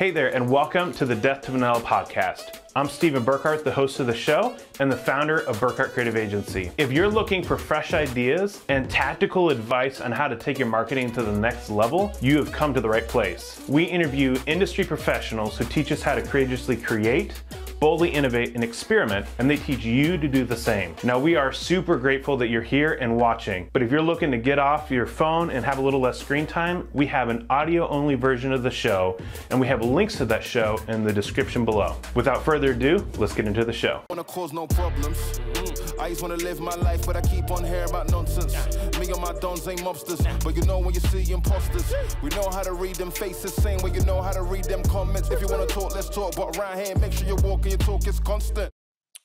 Hey there, and welcome to the Death to Vanilla podcast. I'm Steven Burkhart, the host of the show and the founder of Burkhart Creative Agency. If you're looking for fresh ideas and tactical advice on how to take your marketing to the next level, you have come to the right place. We interview industry professionals who teach us how to courageously create boldly innovate and experiment, and they teach you to do the same. Now, we are super grateful that you're here and watching, but if you're looking to get off your phone and have a little less screen time, we have an audio only version of the show, and we have links to that show in the description below. Without further ado, let's get into the show. I just wanna live my life, but I keep on hearing about nonsense. Me and my dons ain't mobsters, but you know when you see imposters, we know how to read them faces, same way you know how to read them comments. If you wanna talk, let's talk, but around here, make sure you're walking talk is constant.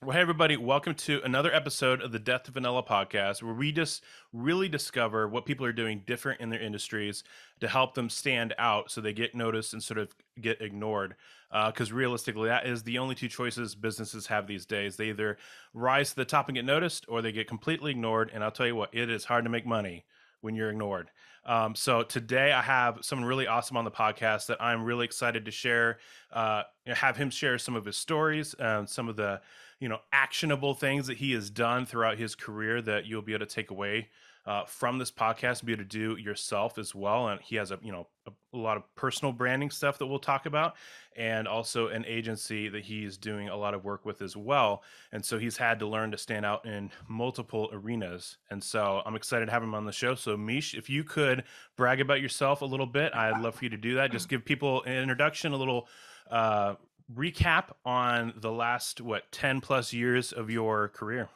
Well, hey, everybody, welcome to another episode of the Death to Vanilla podcast, where we just really discover what people are doing different in their industries to help them stand out so they get noticed and sort of get ignored. Because uh, realistically, that is the only two choices businesses have these days. They either rise to the top and get noticed, or they get completely ignored. And I'll tell you what, it is hard to make money when you're ignored. Um, so today I have someone really awesome on the podcast that I'm really excited to share. Uh, have him share some of his stories, and some of the you know actionable things that he has done throughout his career that you'll be able to take away uh, from this podcast be able to do yourself as well and he has a you know a, a, lot of personal branding stuff that we'll talk about and also an agency that he's doing a lot of work with as well. And so he's had to learn to stand out in multiple arenas. And so i'm excited to have him on the show. So Meech if you could brag about yourself a little bit i'd love for you to do that. Just give people an introduction a little uh, recap on the last what 10 plus years of your career.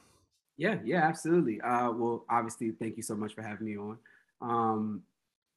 Yeah yeah absolutely. Uh, well obviously thank you so much for having me on. Um,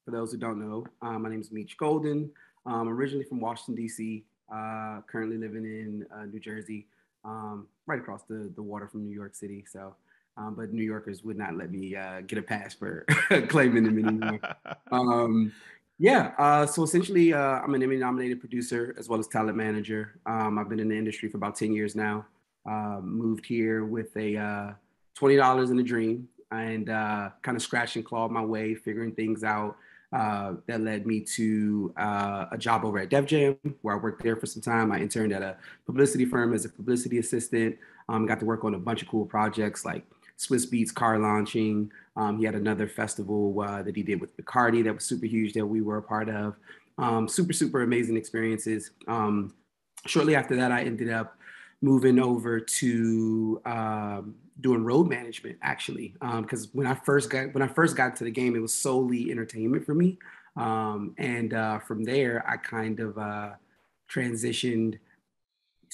for those who don't know uh, my name is Meech Golden i'm originally from washington d.c uh, currently living in uh, new jersey um, right across the, the water from new york city so um, but New Yorkers would not let me uh, get a pass for claiming them anymore. um, yeah. Uh, so essentially, uh, I'm an Emmy nominated producer as well as talent manager. Um, I've been in the industry for about 10 years now. Uh, moved here with a uh, $20 in a dream and uh, kind of scratched and clawed my way, figuring things out. Uh, that led me to a job over at Def Jam, where I worked there for some time. I interned at a publicity firm as a publicity assistant. Um, got to work on a bunch of cool projects like Swizz Beatz car launching. Um, he had another festival uh, that he did with Bacardi that was super huge that we were a part of. Um, super, super amazing experiences. Um, shortly after that, I ended up moving over to um, doing road management actually because um, when I first got when I first got to the game, it was solely entertainment for me. Um, and uh, from there, I kind of uh, transitioned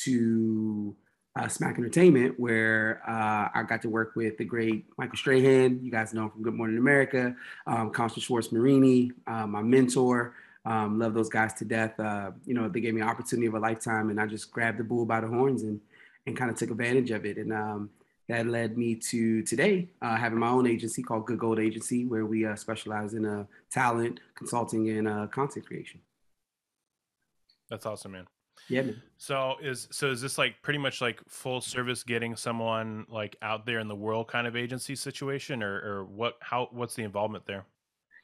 to uh, SMAC Entertainment, where uh, I got to work with the great Michael Strahan. You guys know him from Good Morning America, um, Constance Schwartz-Morini, uh, my mentor. Um, love those guys to death. Uh, you know, they gave me an opportunity of a lifetime, and I just grabbed the bull by the horns and and kind of took advantage of it. And um, that led me to today uh, having my own agency called Good Gold Agency, where we uh, specialize in talent consulting and content creation. That's awesome, man. Yeah. Man. So is so is this like pretty much like full service getting someone like out there in the world kind of agency situation or or what how what's the involvement there?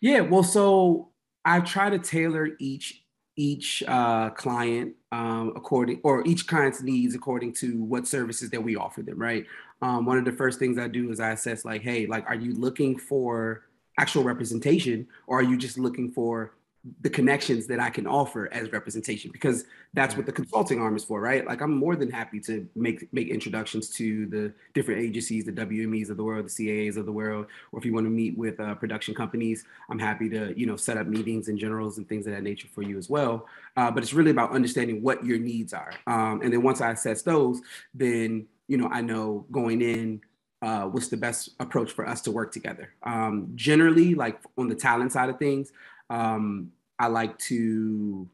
Yeah, well so I try to tailor each each uh, client um, according or each client's needs according to what services that we offer them right? Um, one of the first things i do is i assess like hey like are you looking for actual representation or are you just looking for the connections that I can offer as representation because that's what the consulting arm is for, right? Like I'm more than happy to make make introductions to the different agencies, the WMEs of the world, the CAAs of the world, or if you want to meet with uh, production companies, I'm happy to you know set up meetings and generals and things of that nature for you as well. Uh, but it's really about understanding what your needs are, um, and then once I assess those, then you know I know going in uh, what's the best approach for us to work together. Um, generally, like on the talent side of things, um, I like to.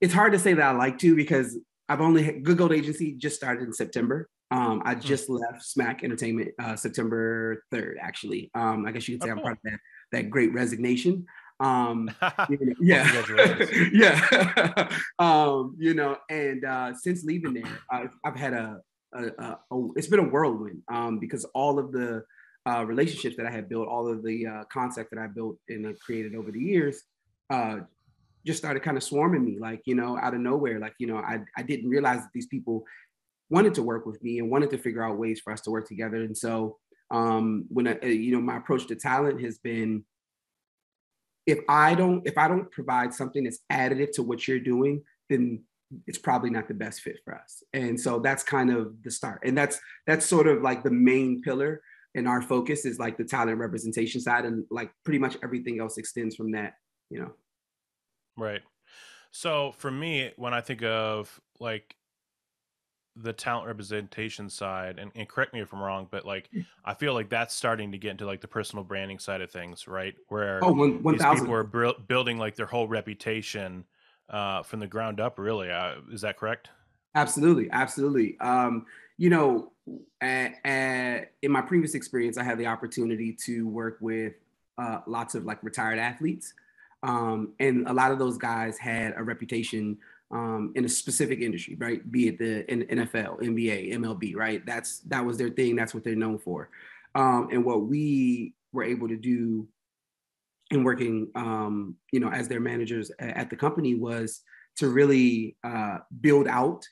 It's hard to say that I like to because I've only Good Gold Agency just started in September. Um, I hmm. just mm. left SMAC Entertainment uh, September third. Actually, um, I guess you could say oh, I'm part of that that Great Resignation. Um, yeah, yeah. um, you know, and uh, since leaving there, I've, I've had a, a, a, a, it's been a whirlwind um, because all of the uh, relationships that I had built, all of the uh, that I built and created over the years, uh, just started kind of swarming me, like, you know, out of nowhere. Like, you know, I, I didn't realize that these people wanted to work with me and wanted to figure out ways for us to work together. And so um, when I, you know, my approach to talent has been if I don't if I don't provide something that's additive to what you're doing, then it's probably not the best fit for us. And so that's kind of the start. And that's that's sort of like the main pillar in our focus is like the talent representation side and like pretty much everything else extends from that, you know. Right. So for me, when I think of like the talent representation side and, and, correct me if i'm wrong but like mm. i feel like that's starting to get into like the personal branding side of things right where oh, one, 1, these people are building like their whole reputation uh, from the ground up really uh, is that correct absolutely absolutely um, you know at, in my previous experience i had the opportunity to work with uh, lots of like retired athletes um, and a lot of those guys had a reputation um, in a specific industry, right? Be it the NFL, NBA, MLB, right? That's that was their thing. That's what they're known for. Um, and what we were able to do in working, um, you know, as their managers at the company was to really uh, build out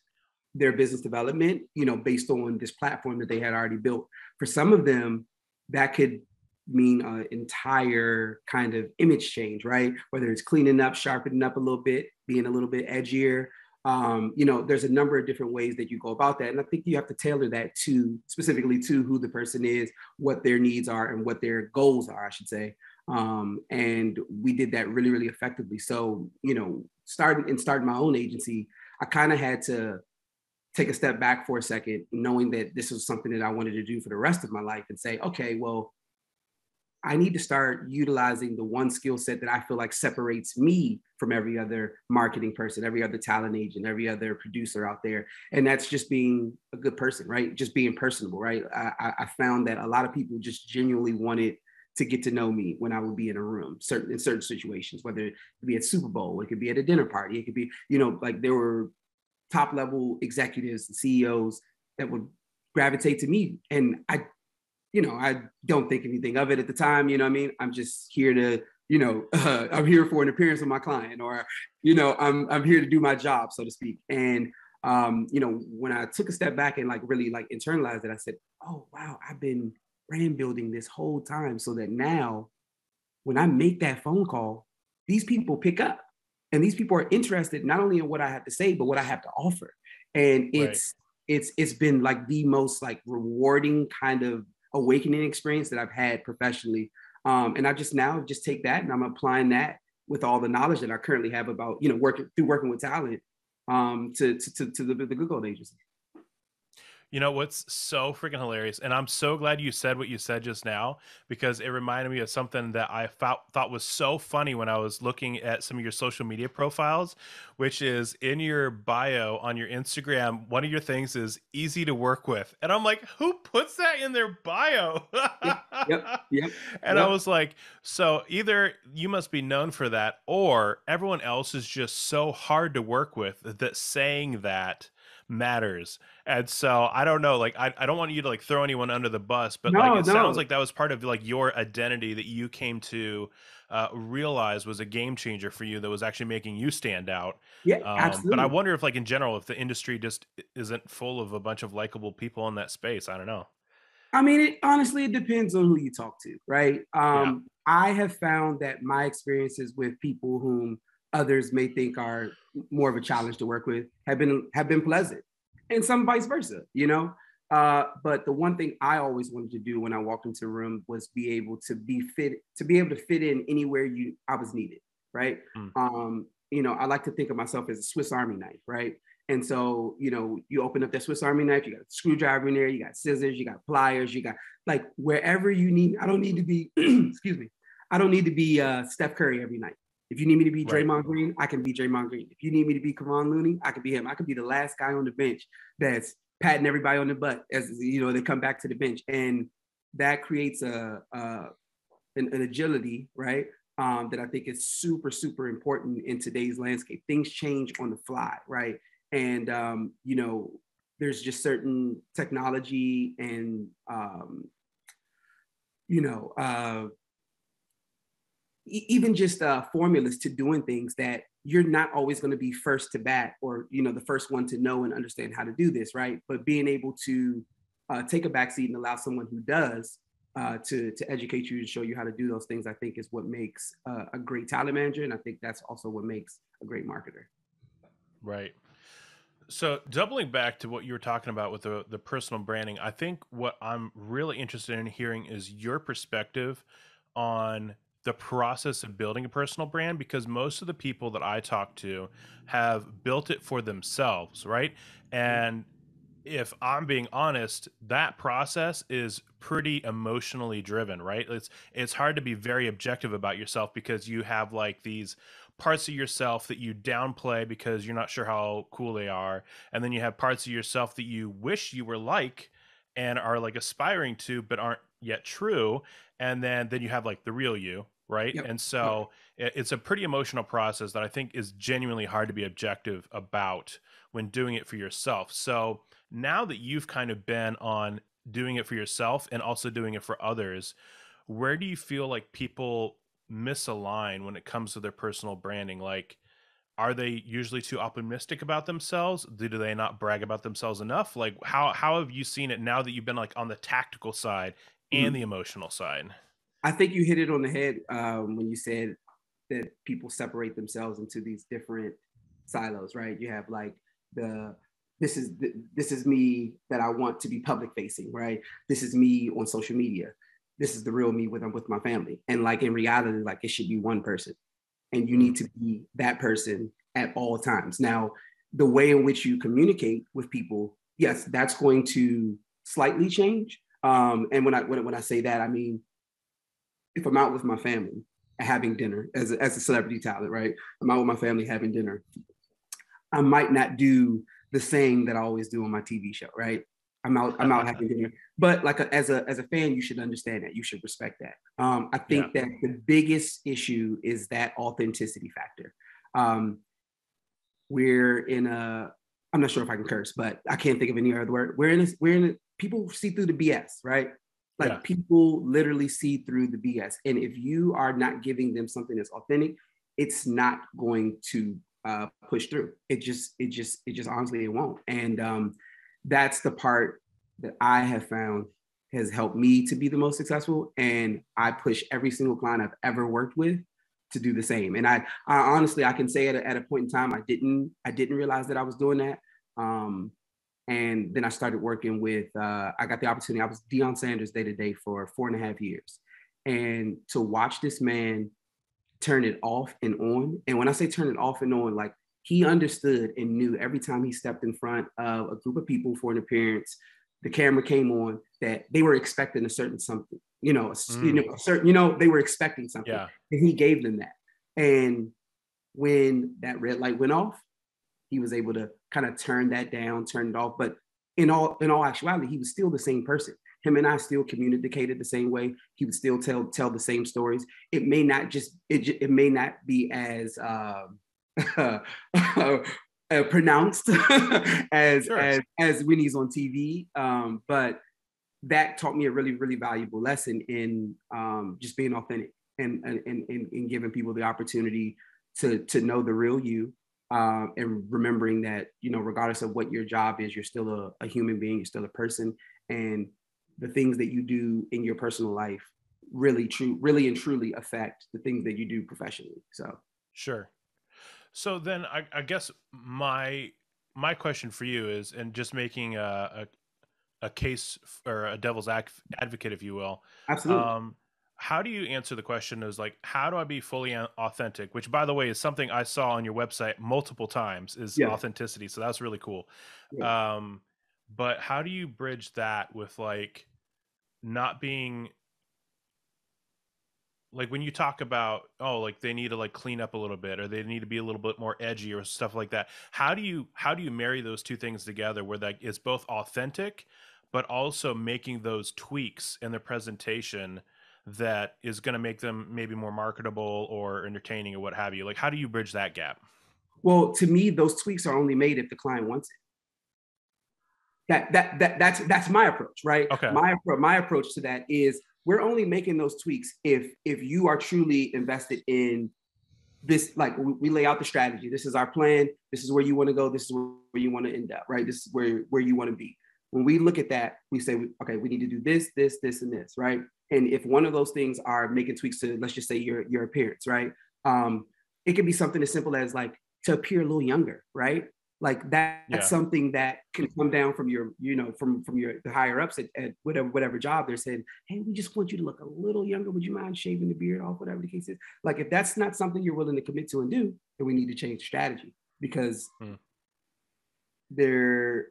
their business development, you know, based on this platform that they had already built. For some of them, that could mean an entire kind of image change, right? Whether it's cleaning up, sharpening up a little bit, being a little bit edgier. Um, you know, there's a number of different ways that you go about that. And I think you have to tailor that to specifically to who the person is, what their needs are, and what their goals are, I should say. Um, and we did that really, really effectively. So, you know, starting and starting my own agency, I kind of had to take a step back for a second, knowing that this was something that I wanted to do for the rest of my life and say, okay, well, I need to start utilizing the one skill set that I feel like separates me from every other marketing person, every other talent agent, every other producer out there. And that's just being a good person, right? Just being personable, right? I, I found that a lot of people just genuinely wanted to get to know me when I would be in a room, certain in certain situations, whether it be at Super Bowl, it could be at a dinner party, it could be, you know, like there were top level executives and CEOs that would gravitate to me. And I you know, I don't think anything of it at the time. You know I mean? I'm just here to, you know, uh, I'm here for an appearance of my client, or, you know, I'm I'm here to do my job, so to speak. And um, you know, when I took a step back and like really like internalized it, I said, oh wow, I've been brand building this whole time so that now when I make that phone call, these people pick up and these people are interested not only in what I have to say, but what I have to offer. And it's right. it's it's been like the most like rewarding kind of awakening experience that I've had professionally. Um, and I just now just take that and I'm applying that with all the knowledge that I currently have about, you know, working through working with talent um, to, to, to, the, the Good Gold Agency. You know what's so freaking hilarious, and I'm so glad you said what you said just now because it reminded me of something that I thought thought was so funny when I was looking at some of your social media profiles, which is in your bio on your Instagram. One of your things is easy to work with, and I'm like, who puts that in their bio? yep, yep, yep. And yep. I was like, so either you must be known for that, or everyone else is just so hard to work with that saying that matters. And so I don't know, like I, I don't want you to like throw anyone under the bus, but no, like it no. sounds like that was part of like your identity that you came to uh, realize was a game changer for you that was actually making you stand out. Yeah, um, absolutely. But I wonder if like in general, if the industry just isn't full of a bunch of likable people in that space. I don't know. I mean, it, honestly, it depends on who you talk to, right? Um, yeah. I have found that my experiences with people whom others may think are more of a challenge to work with have been have been pleasant and some vice versa you know? Uh, but the one thing i always wanted to do when i walked into a room was be able to be fit to be able to fit in anywhere you i was needed right? Mm. um, you know i like to think of myself as a swiss army knife right? And so you know you open up that swiss army knife you got a screwdriver in there you got scissors you got pliers you got like wherever you need i don't need to be excuse me i don't need to be uh, steph curry every night if you need me to be right. Draymond Green, I can be Draymond Green. If you need me to be Kevon Looney, I can be him. I could be the last guy on the bench that's patting everybody on the butt as you know they come back to the bench, and that creates a, a an, an, agility, right? Um, that I think is super super important in today's landscape. Things change on the fly, right? And um, you know, there's just certain technology and um, you know uh, even just uh, formulas to doing things that you're not always going to be first to bat or you know the first one to know and understand how to do this right? But being able to uh, take a back seat and allow someone who does uh, to to educate you and show you how to do those things i think is what makes uh, a great talent manager and i think that's also what makes a great marketer. Right. So doubling back to what you were talking about with the, the personal branding i think what i'm really interested in hearing is your perspective on the process of building a personal brand because most of the people that I talk to have built it for themselves, right? Mm-hmm. And if I'm being honest, that process is pretty emotionally driven, right? It's it's hard to be very objective about yourself because you have like these parts of yourself that you downplay because you're not sure how cool they are, and then you have parts of yourself that you wish you were like and are like aspiring to but aren't yet true, and then then you have like the real you, right? Yep. And so yep. it's a pretty emotional process that I think is genuinely hard to be objective about when doing it for yourself. So now that you've kind of been on doing it for yourself and also doing it for others, where do you feel like people misalign when it comes to their personal branding? Like, are they usually too optimistic about themselves? Do they not brag about themselves enough? Like, how how have you seen it now that you've been like on the tactical side and mm-hmm. the emotional side? I think you hit it on the head um, when you said that people separate themselves into these different silos, right? You have like the this is the, this is me that I want to be public facing, right? This is me on social media. This is the real me when I'm with my family. And like in reality, like it should be one person, and you need to be that person at all times. Now, the way in which you communicate with people, yes, that's going to slightly change. Um, and when I when, when I say that, I mean if I'm out with my family having dinner as a, as a celebrity talent, right? I'm out with my family having dinner. I might not do the same that I always do on my TV show, right? I'm out, I'm out having dinner. But like a, as a as a fan, you should understand that. You should respect that. Um, I think yeah. that the biggest issue is that authenticity factor. Um, we're in a I'm not sure if I can curse, but I can't think of any other word. We're in a, we're in a, people see through the BS, right? Like yeah. people literally see through the BS. And if you are not giving them something that's authentic, it's not going to uh, push through. It just, it just, it just honestly, it won't. And um, that's the part that I have found has helped me to be the most successful. And I push every single client I've ever worked with to do the same. And I, I honestly, I can say at a, at a point in time, I didn't, I didn't realize that I was doing that. Um, and then I started working with, uh, I got the opportunity, I was Deion Sanders day to day for four and a half years. And to watch this man turn it off and on. And when I say turn it off and on, like he understood and knew every time he stepped in front of a group of people for an appearance, the camera came on that they were expecting a certain something, you know, mm. you know, a certain, you know, they were expecting something. Yeah. And he gave them that. And when that red light went off, he was able to kind of turn that down, turn it off. But in all in all actuality, he was still the same person. Him and I still communicated the same way. He would still tell tell the same stories. It may not just it, it may not be as uh, uh, pronounced as, sure. as as when he's on TV, um, but that taught me a really really valuable lesson in um, just being authentic and, and and and giving people the opportunity to to know the real you um, and remembering that you know regardless of what your job is you're still a, a, human being you're still a person. And the things that you do in your personal life really true really and truly affect the things that you do professionally. So. Sure. So then i, I guess my my question for you is and just making a, a, a case or a devil's advocate if you will absolutely. um, how do you answer the question is like how do i be fully authentic which by the way is something i saw on your website multiple times is yeah. authenticity so that's really cool yeah. um but how do you bridge that with like not being like when you talk about oh like they need to like clean up a little bit or they need to be a little bit more edgy or stuff like that how do you how do you marry those two things together where that is both authentic but also making those tweaks in the presentation that is going to make them maybe more marketable or entertaining or what have you? Like, how do you bridge that gap? Well, to me, those tweaks are only made if the client wants it. That that that that's that's my approach, right? Okay. My my approach to that is we're only making those tweaks if if you are truly invested in this like we lay out the strategy this is our plan this is where you want to go this is where you want to end up right this is where where you want to be when we look at that we say okay we need to do this this this and this right and if one of those things are making tweaks to let's just say your your appearance right? Um it can be something as simple as like to appear a little younger right? Like that, that's something that can come down from your you know from from your the higher ups at, at, whatever whatever job. They're saying hey we just want you to look a little younger. Would you mind shaving the beard off whatever the case is? Like if that's not something you're willing to commit to and do then we need to change strategy because hmm. there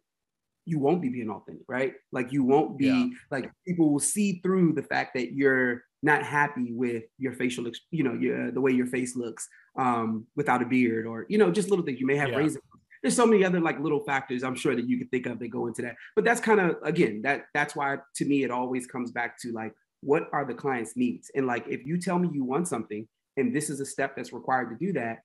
you won't be being authentic right like you won't be yeah. like people will see through the fact that you're not happy with your facial you know your, the way your face looks um, without a beard or you know just little things you may have yeah. razor there's so many other like little factors I'm sure that you could think of that go into that. But that's kind of again that that's why to me it always comes back to like what are the client's needs and like if you tell me you want something and this is a step that's required to do that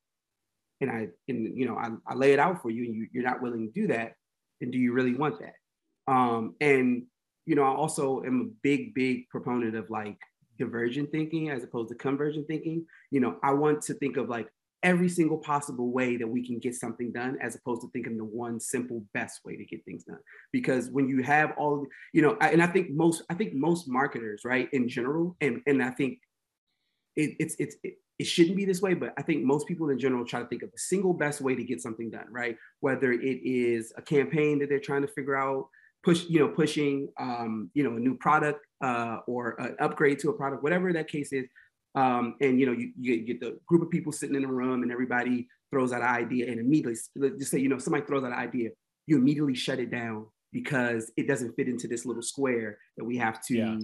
and I and you know I, I lay it out for you and you, you're not willing to do that then do you really want that? Um and you know I also am a big big proponent of like divergent thinking as opposed to convergent thinking. You know I want to think of like every single possible way that we can get something done as opposed to thinking the one simple best way to get things done. Because when you have all you know and i think most i think most marketers right in general and and i think it, it's it's it, it shouldn't be this way but i think most people in general try to think of the single best way to get something done right whether it is a campaign that they're trying to figure out push you know pushing um, you know a new product uh, or an upgrade to a product whatever that case is um, and you know, you, you, get the group of people sitting in a room and everybody throws out an idea and immediately just say, you know, somebody throws out an idea, you immediately shut it down because it doesn't fit into this little square that we have to yeah.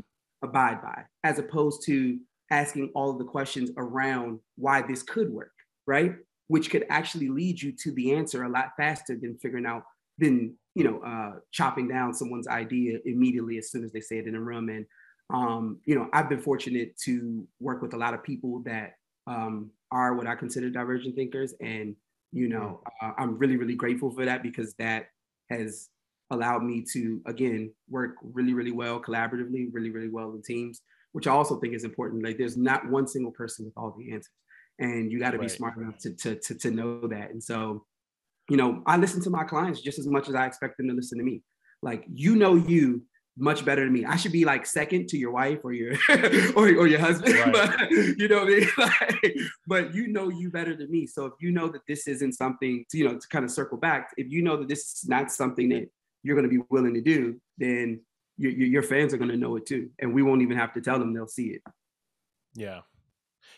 abide by, as opposed to asking all of the questions around why this could work, right? Which could actually lead you to the answer a lot faster than figuring out, than you know, uh, chopping down someone's idea immediately as soon as they say it in a room. And um, you know, I've been fortunate to work with a lot of people that um, are what I consider divergent thinkers. And, you know, uh, I'm really, really grateful for that because that has allowed me to, again, work really, really well collaboratively, really, really well in teams, which I also think is important. Like there's not one single person with all the answers. And you got to right. be smart enough to, to, to, to know that. And so, you know, I listen to my clients just as much as I expect them to listen to me. Like, you know, you much better than me. I should be like second to your wife or your or, or your husband, right. but you know, I mean? like, but you know you better than me. So if you know that this isn't something to, you know to kind of circle back, if you know that this is not something that you're going to be willing to do, then your, your fans are going to know it too, and we won't even have to tell them; they'll see it. Yeah,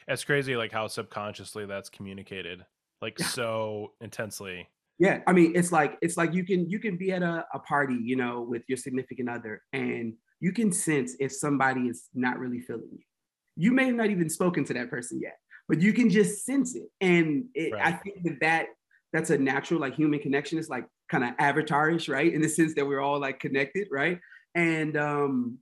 it's crazy, like how subconsciously that's communicated, like yeah. so intensely yeah i mean it's like it's like you can you can be at a, a party you know with your significant other and you can sense if somebody is not really feeling you you may have not even spoken to that person yet but you can just sense it and it, right. i think that that that's a natural like human connection it's like kind of avatarish right in the sense that we're all like connected right and um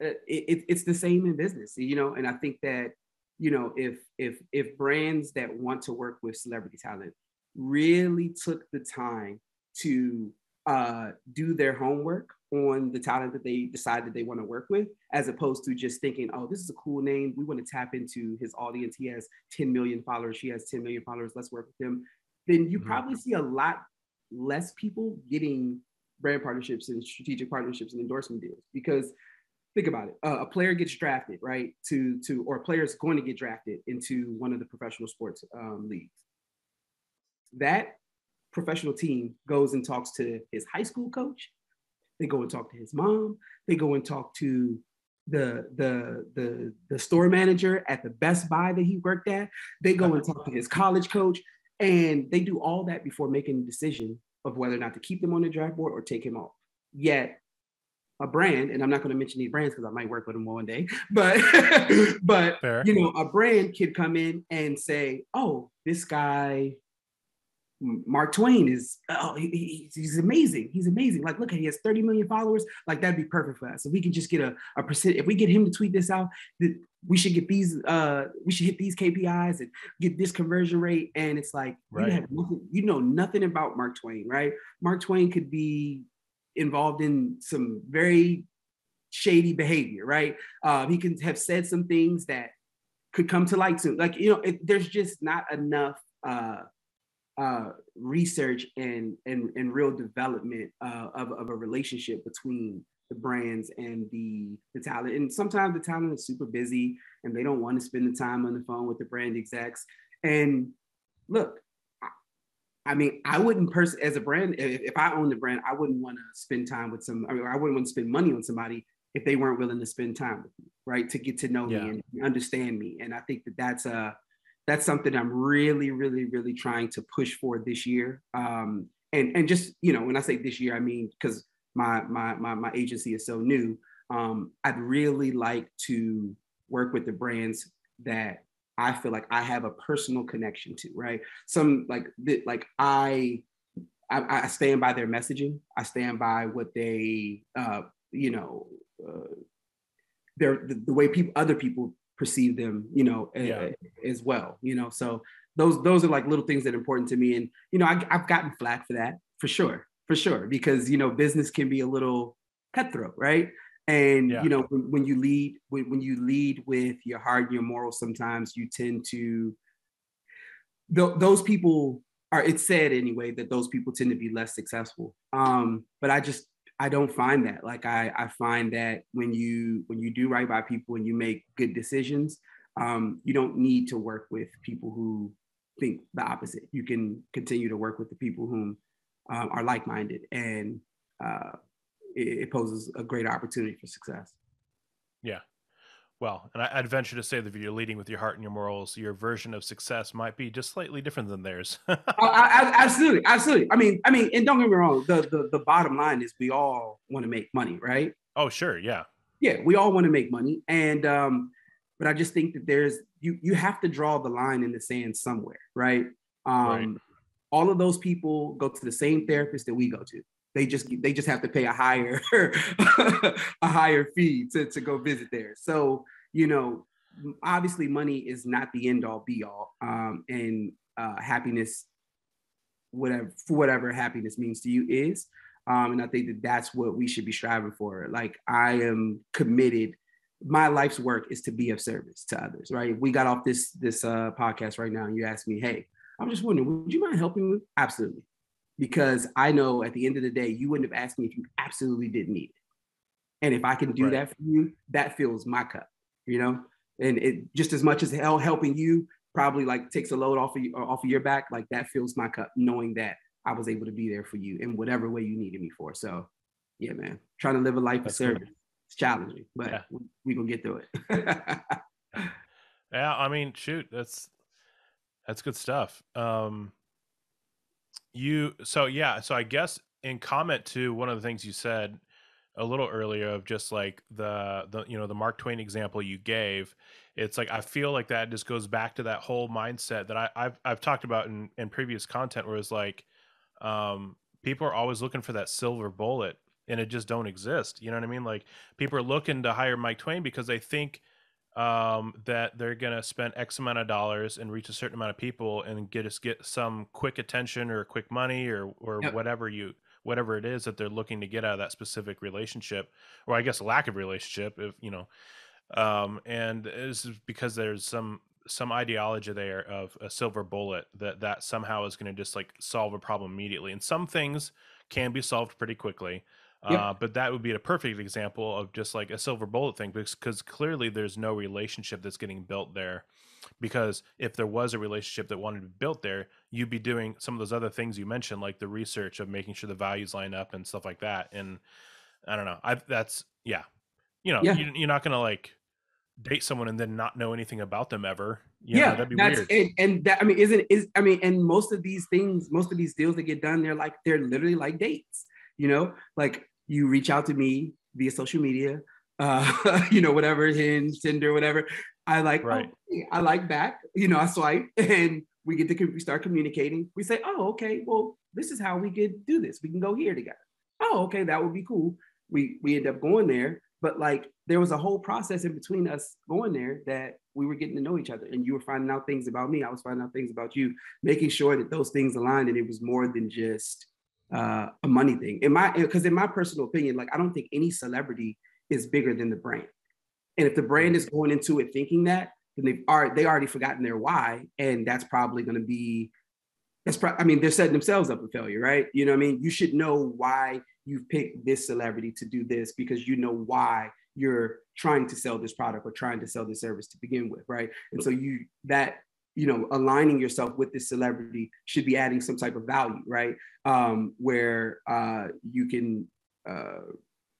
it, it, it's the same in business you know and i think that you know if if if brands that want to work with celebrity talent really took the time to uh, do their homework on the talent that they decide that they want to work with, as opposed to just thinking, oh, this is a cool name. We want to tap into his audience. He has 10 million followers. She has 10 million followers. Let's work with him. Then you mm-hmm. probably see a lot less people getting brand partnerships and strategic partnerships and endorsement deals because think about it uh, a player gets drafted right to to or a player is going to get drafted into one of the professional sports um, leagues that professional team goes and talks to his high school coach. They go and talk to his mom. They go and talk to the the the the store manager at the Best Buy that he worked at. They go and talk to his college coach, and they do all that before making a decision of whether or not to keep them on the draft board or take him off. Yet a brand, and I'm not going to mention these brands because I might work with them one day, but but Fair. you know, a brand could come in and say, "Oh, this guy Mark Twain is oh he, he's amazing. He's amazing. Like look at he has 30 million followers. Like that'd be perfect for us. If we can just get a, a percent, if we get him to tweet this out, that we should get these uh we should hit these KPIs and get this conversion rate. And it's like right. you, have nothing, you know nothing about Mark Twain, right? Mark Twain could be involved in some very shady behavior, right? Uh, he can have said some things that could come to light soon. Like, you know, it, there's just not enough uh, uh, research and, and, and real development uh, of, of a relationship between the brands and the, the talent. And sometimes the talent is super busy and they don't want to spend the time on the phone with the brand execs. And look, I mean, I wouldn't person as a brand, if, if I own the brand, I wouldn't want to spend time with some, I mean, I wouldn't want to spend money on somebody if they weren't willing to spend time with me, right? To get to know yeah. me and understand me. And I think that that's a, that's something I'm really, really, really trying to push for this year. Um, and and just you know, when I say this year, I mean because my my my my agency is so new. Um, I'd really like to work with the brands that I feel like I have a personal connection to, right? Some like like I I, I stand by their messaging. I stand by what they uh, you know uh, their the, the way people other people perceive them, you know, yeah. as well, you know. So those those are like little things that are important to me, and you know, I, I've gotten flack for that for sure, for sure, because you know, business can be a little cutthroat, right? And yeah. you know, when, when you lead when, when you lead with your heart and your morals, sometimes you tend to th- those people are. It's said anyway that those people tend to be less successful. Um, but I just I don't find that. Like I, I find that when you when you do right by people and you make good decisions, um, you don't need to work with people who think the opposite. You can continue to work with the people whom um, are like-minded, and uh, it, it poses a great opportunity for success. Yeah, well, and I'd venture to say that if you're leading with your heart and your morals, your version of success might be just slightly different than theirs. oh, I, I, absolutely, absolutely. I mean, I mean, and don't get me wrong. The, the the bottom line is we all want to make money, right? Oh, sure, yeah, yeah. We all want to make money, and um, but I just think that there's you you have to draw the line in the sand somewhere, right? Um, right. all of those people go to the same therapist that we go to. They just they just have to pay a higher a higher fee to, to go visit there. So you know, obviously money is not the end all be all, um, and uh, happiness, whatever for whatever happiness means to you is. Um, and I think that that's what we should be striving for. Like I am committed. My life's work is to be of service to others. Right? we got off this this uh, podcast right now, and you asked me, "Hey, I'm just wondering, would you mind helping me?" Absolutely because I know at the end of the day, you wouldn't have asked me if you absolutely didn't need it. And if I can do right. that for you, that fills my cup, you know? And it just as much as hell helping you probably like takes a load off of you, off of your back, like that fills my cup, knowing that I was able to be there for you in whatever way you needed me for. So yeah, man, trying to live a life That's of service. Cool. It's challenging, but yeah. we, we gonna get through it. yeah, I mean, shoot, that's that's good stuff. Um you so yeah, so I guess in comment to one of the things you said a little earlier of just like the the you know the Mark Twain example you gave, it's like I feel like that just goes back to that whole mindset that I, I've I've talked about in, in previous content where it's like um people are always looking for that silver bullet and it just don't exist. You know what I mean? Like people are looking to hire Mike Twain because they think um, that they're going to spend X amount of dollars and reach a certain amount of people and get us get some quick attention or quick money or or yep. whatever you whatever it is that they're looking to get out of that specific relationship or I guess lack of relationship if you know um, and this is because there's some some ideology there of a silver bullet that that somehow is going to just like solve a problem immediately and some things can be solved pretty quickly Yep. Uh, but that would be a perfect example of just like a silver bullet thing because clearly there's no relationship that's getting built there. Because if there was a relationship that wanted to be built there, you'd be doing some of those other things you mentioned, like the research of making sure the values line up and stuff like that. And I don't know. I that's yeah, you know, yeah. you, are not gonna like date someone and then not know anything about them ever. You yeah, know, that'd be that's weird. And, and that I mean, isn't is I mean, and most of these things, most of these deals that get done, they're like they're literally like dates. You know, like you reach out to me via social media, uh, you know, whatever, Hinge, Tinder, whatever. I like, right. oh, I like back, you know, I swipe and we get to we start communicating. We say, oh, okay, well, this is how we could do this. We can go here together. Oh, okay, that would be cool. We we end up going there, but like there was a whole process in between us going there that we were getting to know each other, and you were finding out things about me. I was finding out things about you, making sure that those things aligned, and it was more than just uh, a money thing. In my because in my personal opinion, like I don't think any celebrity is bigger than the brand. And if the brand is going into it thinking that, then they've already they already forgotten their why, and that's probably going to be that's pro- I mean they're setting themselves up for failure, right? You know what I mean? You should know why you've picked this celebrity to do this because you know why you're trying to sell this product or trying to sell this service to begin with, right? And so you that you know aligning yourself with this celebrity should be adding some type of value, right? Um, where uh, you can uh,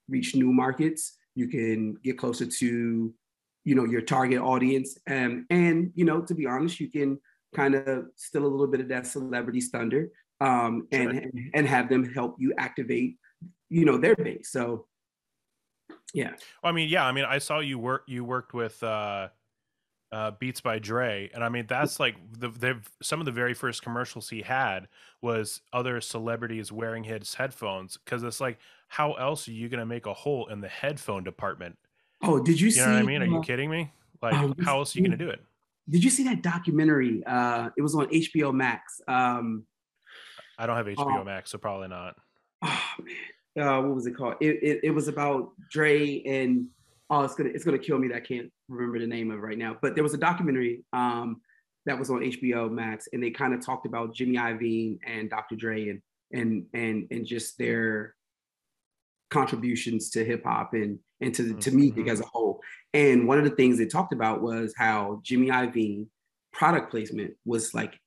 reach new markets, you can get closer to you know your target audience, and and you know to be honest, you can kind of still a little bit of that celebrity thunder um, and sure. and have them help you activate you know their base. So yeah. Well, I mean, yeah. I mean, I saw you work. You worked with uh, uh, Beats by Dre, and I mean, that's like the they've some of the very first commercials he had was other celebrities wearing his headphones because it's like, how else are you gonna make a hole in the headphone department? Oh, did you, you see? know what I mean? Are you uh, kidding me? Like, um, how else are you gonna do it? Did you see that documentary? Uh, it was on HBO Max. Um, I don't have HBO uh, Max, so probably not. Oh man uh, what was it called? It, it, it was about Dre and oh, it's gonna it's gonna kill me that I can't remember the name of right now. But there was a documentary um, that was on HBO Max, and they kind of talked about Jimmy Iovine and Dr. Dre and and and and just their contributions to hip hop and and to to music mm-hmm. as a whole. And one of the things they talked about was how Jimmy Iovine product placement was like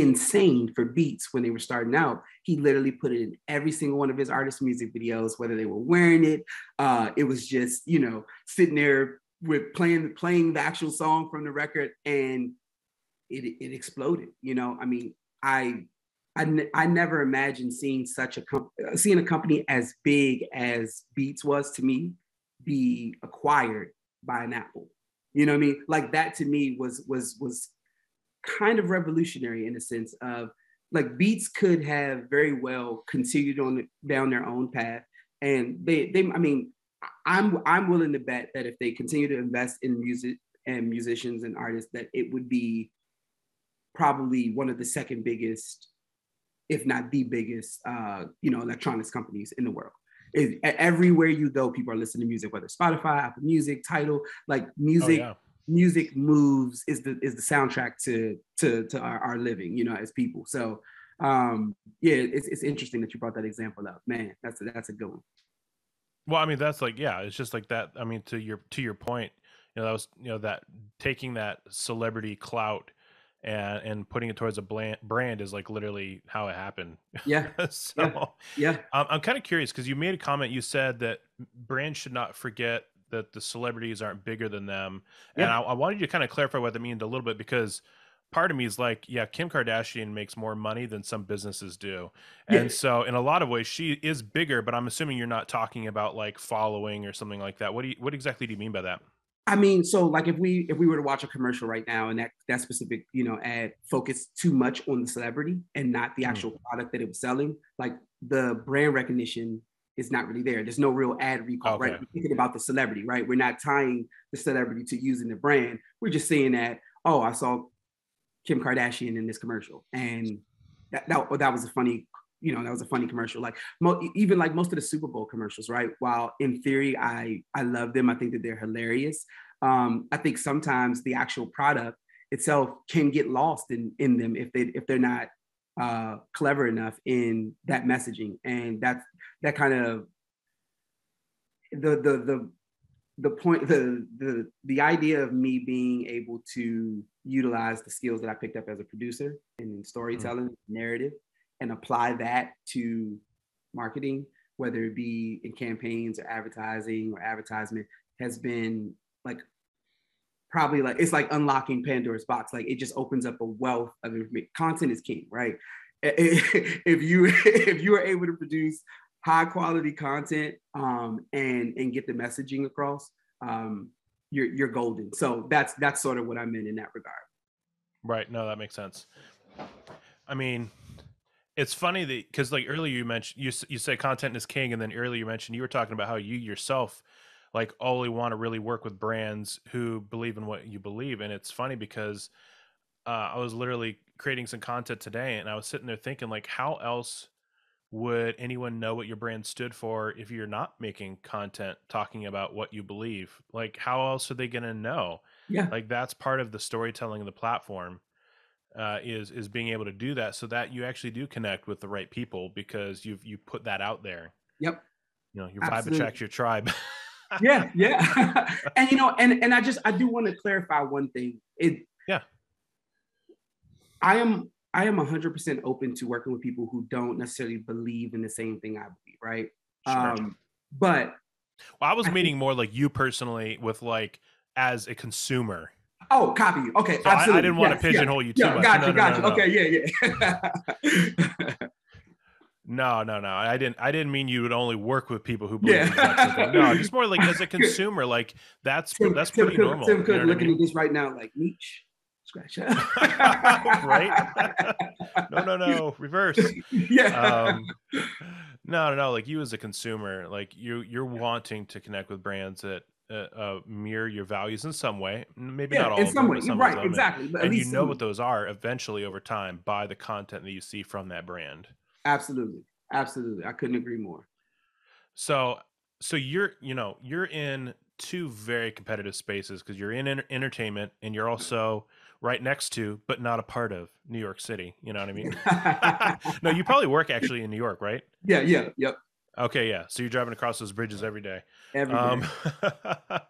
insane for beats when they were starting out. He literally put it in every single one of his artist music videos, whether they were wearing it. Uh, it was just, you know, sitting there with playing playing the actual song from the record and it, it exploded. You know, I mean, I I, I never imagined seeing such a com- seeing a company as big as Beats was to me be acquired by an Apple. You know what I mean? Like that to me was was was kind of revolutionary in a sense of like Beats could have very well continued on down their own path, and they they I mean I'm I'm willing to bet that if they continue to invest in music and musicians and artists, that it would be probably one of the second biggest, if not the biggest, uh, you know, electronics companies in the world. If, everywhere you go, people are listening to music, whether Spotify, Apple Music, Tidal, like music. Oh, yeah music moves is the is the soundtrack to to to our, our living you know as people. So um yeah it's, it's interesting that you brought that example up. Man that's a, that's a good one. Well i mean that's like yeah it's just like that. I mean to your to your point you know that was you know that taking that celebrity clout and and putting it towards a brand is like literally how it happened. Yeah. So yeah, yeah. Um, i'm kind of curious because you made a comment you said that brands should not forget that the celebrities aren't bigger than them. Yeah. And I, I, wanted you to kind of clarify what that means a little bit because part of me is like, yeah, Kim Kardashian makes more money than some businesses do. Yeah. And so in a lot of ways she is bigger, but I'm assuming you're not talking about like following or something like that. What do you what exactly do you mean by that? I mean, so like if we if we were to watch a commercial right now and that that specific, you know, ad focused too much on the celebrity and not the hmm. actual mm. product that it was selling, like the brand recognition is not really there. There's no real ad recall, okay. right? We're thinking about the celebrity, right? We're not tying the celebrity to using the brand. We're just saying that, oh, I saw Kim Kardashian in this commercial, and that that, that was a funny, you know, that was a funny commercial. Like mo- even like most of the Super Bowl commercials, right? While in theory I I love them, I think that they're hilarious. Um, I think sometimes the actual product itself can get lost in in them if they if they're not uh, clever enough in that messaging, and that's that kind of the the the the point the the the idea of me being able to utilize the skills that I picked up as a producer in storytelling, mm-hmm. narrative, and apply that to marketing, whether it be in campaigns or advertising or advertisement, has been like probably like it's like unlocking Pandora's box. Like it just opens up a wealth of information. Content is king, right? If you if you are able to produce high quality content um, and and get the messaging across, um, you're you're golden. So that's that's sort of what I meant in that regard. Right. No, that makes sense. I mean, it's funny that because like earlier you mentioned you you say content is king, and then earlier you mentioned you were talking about how you yourself like only want to really work with brands who believe in what you believe. And it's funny because uh, I was literally creating some content today, and I was sitting there thinking like, how else would anyone know what your brand stood for if you're not making content talking about what you believe? Like, how else are they going to know? Yeah. Like, that's part of the storytelling of the platform. Uh, is is being able to do that so that you actually do connect with the right people because you've you put that out there. Yep. You know, your Absolutely. vibe attracts your tribe. yeah, yeah. and you know, and and I just I do want to clarify one thing. It Yeah. I am I am 100% open to working with people who don't necessarily believe in the same thing I believe, right? Sure. Um but Well, I was I think- meaning more like you personally with like as a consumer. oh, copy. you. Okay, So I, I didn't want Yes, to yeah. pigeonhole you too Yeah, much. gotcha, No, no, gotcha. no. Okay, yeah, yeah. No, no, no. I didn't. I didn't mean you would only work with people who believe Yeah. in the exact. No, just more like as a consumer. Like that's Tim, that's Tim pretty could, normal. Tim you could know I looking mean? at this right now like niche. Scratch that. Right? No, no, no. Reverse. yeah. Um, no, no, no. Like you as a consumer, like you, you're wanting to connect with brands that uh, uh, mirror your values in some way. Maybe yeah, not all in of some them, way. some right, exactly. But And you know what those are eventually over time by the content that you see from that brand. Absolutely. Absolutely. I couldn't agree more. So, so you're, you know, you're in two very competitive spaces because you're in enter- entertainment and you're also right next to, but not a part of New York City. You know what I mean? no, you probably work actually in New York, right? yeah, yeah, yep. Okay, yeah. So you're driving across those bridges every day. Every day. Um,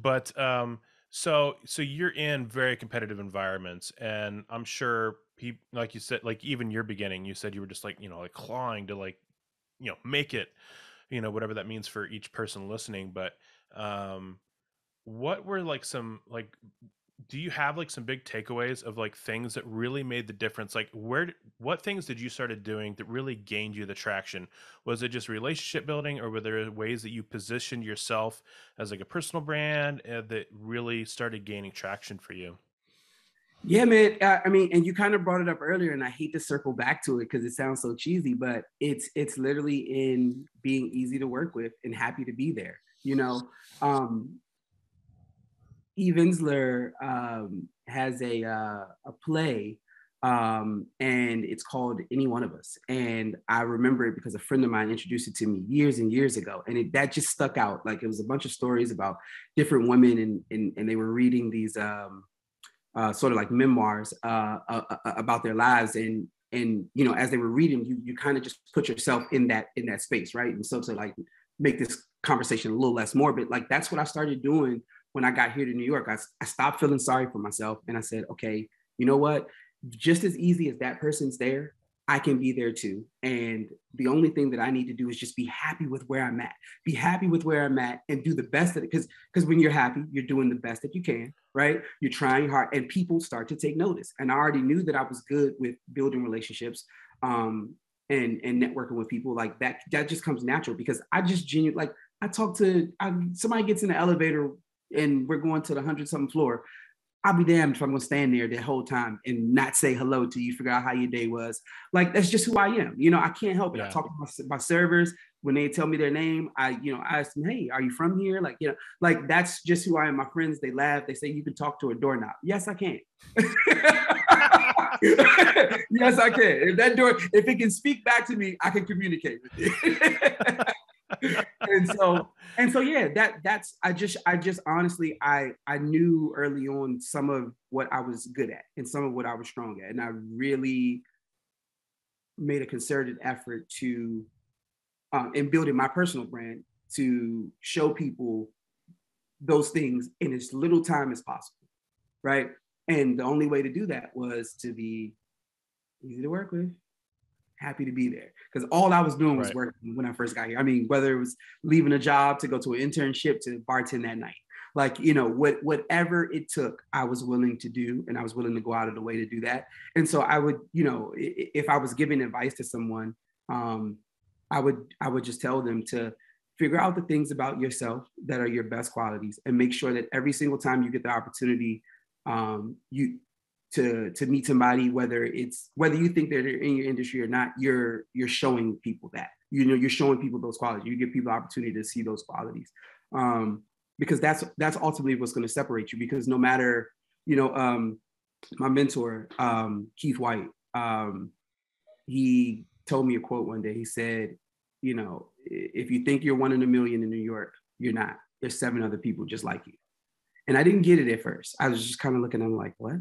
but um, so so you're in very competitive environments, and I'm sure people, like you said, like even your beginning, you said you were just like you know like clawing to like you know make it, you know whatever that means for each person listening. But um, what were like some like do you have like some big takeaways of like things that really made the difference like where what things did you started doing that really gained you the traction was it just relationship building or were there ways that you positioned yourself as like a personal brand uh, that really started gaining traction for you Yeah, man. I mean, and you kind of brought it up earlier, and I hate to circle back to it because it sounds so cheesy, but it's it's literally in being easy to work with and happy to be there. You know, um, Eve Ensler um, has a uh, a play, um, and it's called Any One of Us, and I remember it because a friend of mine introduced it to me years and years ago, and it, that just stuck out. Like it was a bunch of stories about different women, and and, and they were reading these. Um, uh, sort of like memoirs uh, uh, uh, about their lives and and you know as they were reading you you kind of just put yourself in that in that space right and so to like make this conversation a little less morbid like that's what i started doing when i got here to new york i, I stopped feeling sorry for myself and i said okay you know what just as easy as that person's there i can be there too and the only thing that i need to do is just be happy with where i'm at be happy with where i'm at and do the best that because because when you're happy you're doing the best that you can right? You're trying hard, and people start to take notice. And I already knew that I was good with building relationships um, and and networking with people like that. That just comes natural because I just genuinely like I talk to I, somebody gets in the elevator and we're going to the hundred something floor. I'll be damned if I'm gonna stand there the whole time and not say hello to you, figure out how your day was. Like that's just who I am. You know, I can't help it. I talk to my, my servers when they tell me their name. I, you know, I ask them, "Hey, are you from here?" Like, you know, like that's just who I am. My friends, they laugh. They say you can talk to a doorknob. Yes, I can. yes, I can. If that door, if it can speak back to me, I can communicate with it. and so, and so, yeah, that that's I just I just honestly I I knew early on some of what I was good at and some of what I was strong at, and I really made a concerted effort to um, in building my personal brand to show people those things in as little time as possible, right? And the only way to do that was to be easy to work with, happy to be there. Because all I was doing was Right. working when I first got here. I mean, whether it was leaving a job to go to an internship to bartend that night, like you know, what whatever it took, I was willing to do, and I was willing to go out of the way to do that. And so I would, you know, if I was giving advice to someone, um, I would I would just tell them to figure out the things about yourself that are your best qualities and make sure that every single time you get the opportunity um, you to to meet somebody whether it's whether you think they're in your industry or not you're you're showing people that you know you're showing people those qualities you give people opportunity to see those qualities um, because that's that's ultimately what's going to separate you because no matter you know um, my mentor um, keith white um, he told me a quote one day. He said, you know, if you think you're one in a million in New York, you're not. There's seven other people just like you. And I didn't get it at first. I was just kind of looking at him like, what?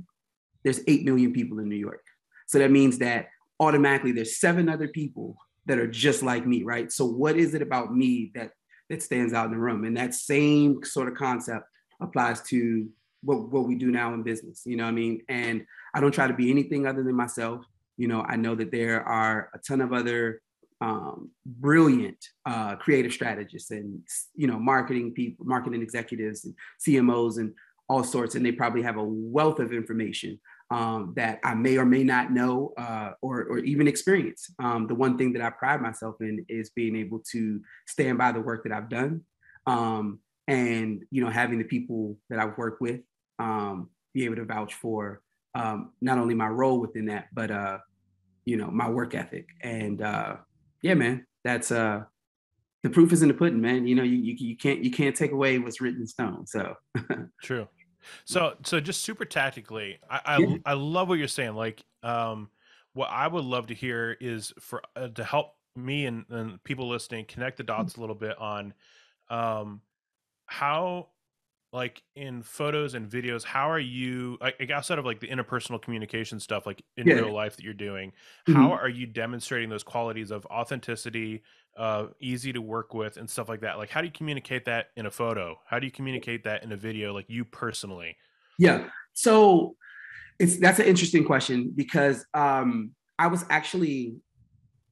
There's 8 million people in New York. So that means that automatically there's seven other people that are just like me, right? So what is it about me that that stands out in the room? And that same sort of concept applies to what, what we do now in business. You know what I mean? And I don't try to be anything other than myself. You know, I know that there are a ton of other um, brilliant uh, creative strategists and you know marketing people, marketing executives, and CMOs, and all sorts, and they probably have a wealth of information um, that I may or may not know uh, or, or even experience. Um, the one thing that I pride myself in is being able to stand by the work that I've done, um, and you know having the people that I've worked with um, be able to vouch for um, not only my role within that, but uh, you know my work ethic. And uh, yeah, man, that's uh, the proof is in the pudding, man. You know, you, you, you can't you can't take away what's written in stone. So true. So so just super tactically, I I. I love what you're saying. Like, um, what I would love to hear is for uh, to help me and, and people listening connect the dots a little bit on um how like in photos and videos how are you like outside of like the interpersonal communication stuff like in yeah. real life that you're doing mm-hmm. how are you demonstrating those qualities of authenticity uh easy to work with and stuff like that. Like how do you communicate that in a photo? How do you communicate that in a video like you personally? Yeah. So it's that's an interesting question because um i was actually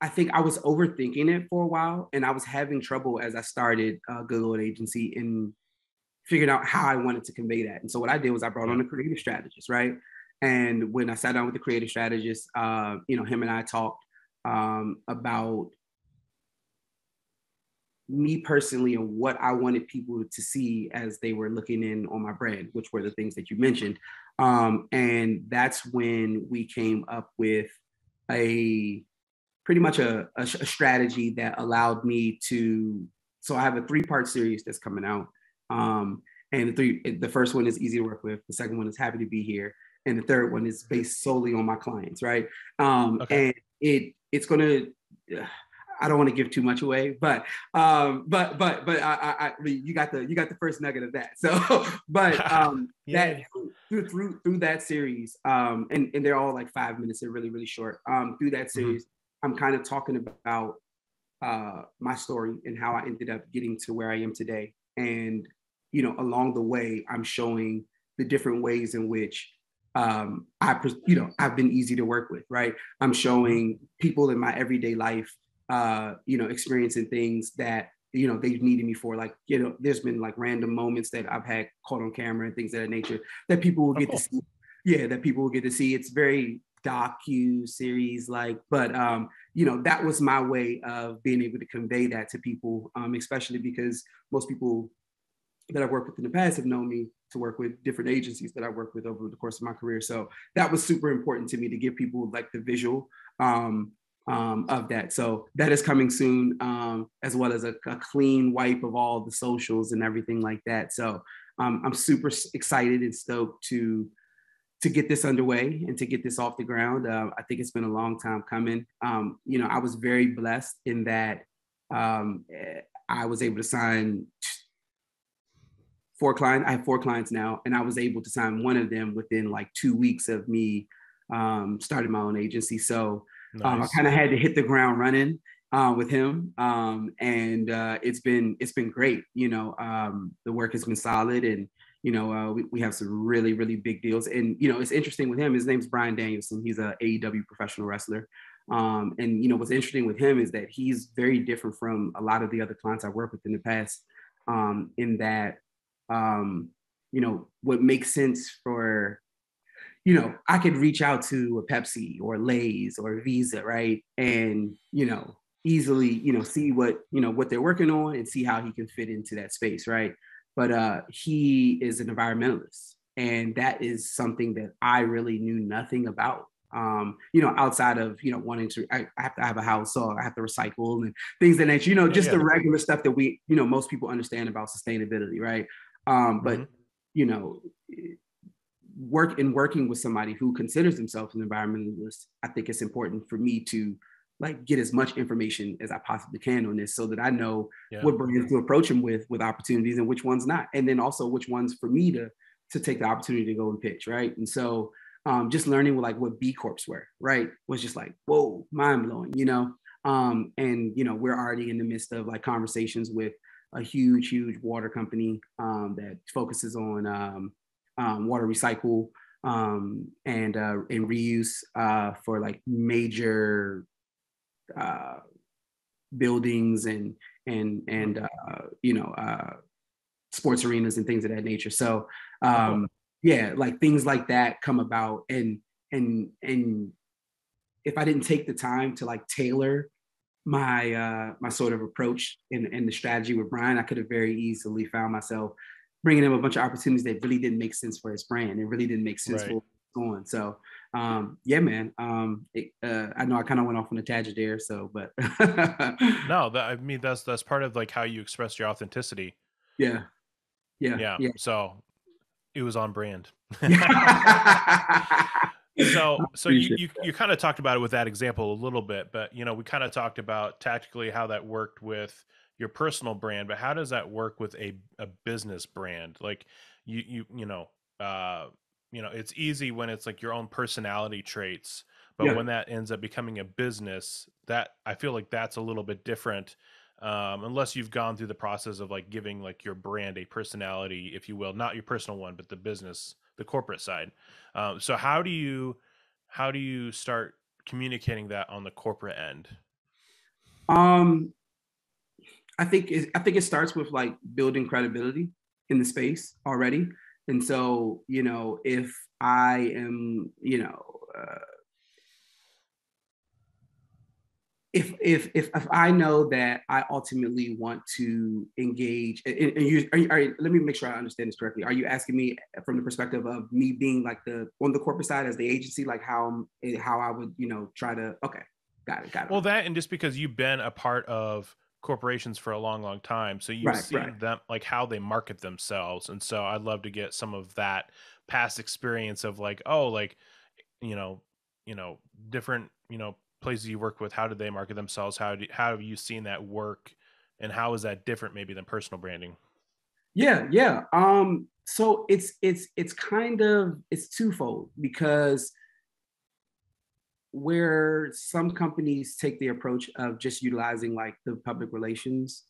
I think I was overthinking it for a while, and I was having trouble as I started uh, Good Gold Agency in figuring out how I wanted to convey that. And so what I did was I brought on a creative strategist, right? And when I sat down with the creative strategist, uh, you know, him and I talked um, about me personally and what I wanted people to see as they were looking in on my brand, which were the things that you mentioned. Um, and that's when we came up with a pretty much a, a, a strategy that allowed me to. So I have a three part series that's coming out. Um, and the three, the first one is easy to work with. The second one is happy to be here, and the third one is based solely on my clients, right? Um, okay. And it it's gonna. I don't want to give too much away, but um, but but but I, I, I, you got the you got the first nugget of that. So, but um, yeah. that through through through that series, um, and and they're all like five minutes. They're really really short. Um, through that mm-hmm. series, mm-hmm. I'm kind of talking about uh, my story and how I ended up getting to where I am today, and you know, along the way, I'm showing the different ways in which um, I, you know, I've been easy to work with, right? I'm showing people in my everyday life, uh, you know, experiencing things that, you know, they've needed me for. Like, you know, there's been like random moments that I've had caught on camera and things of that nature that people will get to see. Yeah, that people will get to see. It's very docu series like, but um, you know, that was my way of being able to convey that to people, um, especially because most people that I've worked with in the past have known me to work with different agencies that I worked with over the course of my career. So that was super important to me to give people like the visual um, um, of that. So that is coming soon, um, as well as a, a, clean wipe of all the socials and everything like that. So um, I'm super excited and stoked to to get this underway and to get this off the ground. Uh, I think it's been a long time coming. Um, you know, I was very blessed in that um, eh, I was able to sign four clients. I have four clients now, and I was able to sign one of them within like two weeks of me um, starting my own agency. So nice. um, I kind of had to hit the ground running uh, with him, um, and uh, it's been it's been great. You know, um, the work has been solid, and you know uh, we, we have some really really big deals. And you know, it's interesting with him. His name's Bryan Danielson. He's a AEW professional wrestler. Um, and you know what's interesting with him is that he's very different from a lot of the other clients I've worked with in the past. Um, in that um, you know, what makes sense for, you know, I could reach out to a Pepsi or Lay's or Visa, right? And, you know, easily, you know, see what, you know, what they're working on and see how he can fit into that space, right? But uh, he is an environmentalist. And that is something that I really knew nothing about um, you know, outside of, you know, wanting to, I, I, have to have a house, so I have to recycle and things that nature, you know, just yeah. the regular stuff that we, you know, most people understand about sustainability, right? Um, but mm-hmm. you know, work in working with somebody who considers themselves an environmentalist, I think it's important for me to like get as much information as I possibly can on this so that I know Yeah. what brands to approach them with with opportunities and which ones not. And then also which ones for me to to take the opportunity to go and pitch, right? And so um, just learning like what B Corps were, right, was just like, whoa, mind blowing, you know. Um, and you know, we're already in the midst of like conversations with a huge, huge water company um, that focuses on um, water recycle um, and uh, and reuse uh, for like major uh, buildings and and and uh, you know uh, sports arenas and things of that nature. So um, yeah, like things like that come about, and and and if I didn't take the time to like tailor my uh my sort of approach and, and the strategy with Brian, I could have very easily found myself bringing him a bunch of opportunities that really didn't make sense for his brand. It really didn't make sense Right. for what was going. So um yeah, man. Um it, uh I know I kind of went off on a tangent there, so but No, that I mean that's that's part of like how you express your authenticity. yeah. Yeah. Yeah. Yeah. So it was on brand. so so you you, you kind of talked about it with that example a little bit but you know we kind of talked about tactically how that worked with your personal brand but how does that work with a, a business brand? Like you you you know uh you know it's easy when it's like your own personality traits but Yeah. when that ends up becoming a business that i feel like that's a little bit different um, unless you've gone through the process of like giving like your brand a personality if you will not your personal one but the business the corporate side. Um, so how do you how do you start communicating that on the corporate end? Um, I think it, I think it starts with like building credibility in the space already, and so you know if I am you know uh, if if if I know that I ultimately want to engage, and, and you, are you, are you- let me make sure I understand this correctly. Are you asking me from the perspective of me being like the on the corporate side as the agency, like how how I would you know try to okay, got it, got it. well that and just because you've been a part of corporations for a long long time so you've Right, seen right. them like how they market themselves and so i'd love to get some of that past experience of like oh like you know you know different you know places you work with how do they market themselves how do, how have you seen that work and how is that different maybe than personal branding Yeah, yeah. Um, so it's it's it's kind of it's twofold because where some companies take the approach of just utilizing like the public relations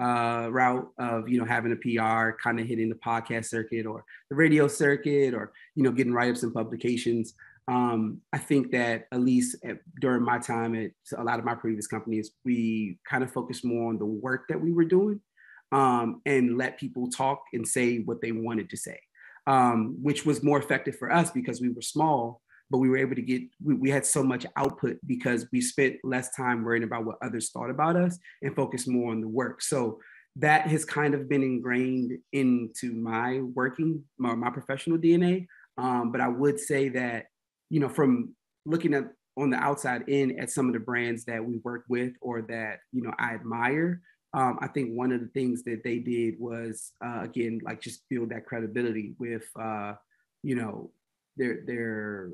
uh route of you know having a PR kind of hitting the podcast circuit or the radio circuit or you know getting write-ups in publications. Um, I think that at least at, during my time at a lot of my previous companies, we kind of focused more on the work that we were doing um, and let people talk and say what they wanted to say, um, which was more effective for us because we were small, but we were able to get, we, we had so much output because we spent less time worrying about what others thought about us and focused more on the work. So that has kind of been ingrained into my working, my, my professional DNA. Um, but I would say that, you know, from looking at on the outside in at some of the brands that we work with or that, you know, I admire, um, I think one of the things that they did was uh, again like just build that credibility with uh, you know their their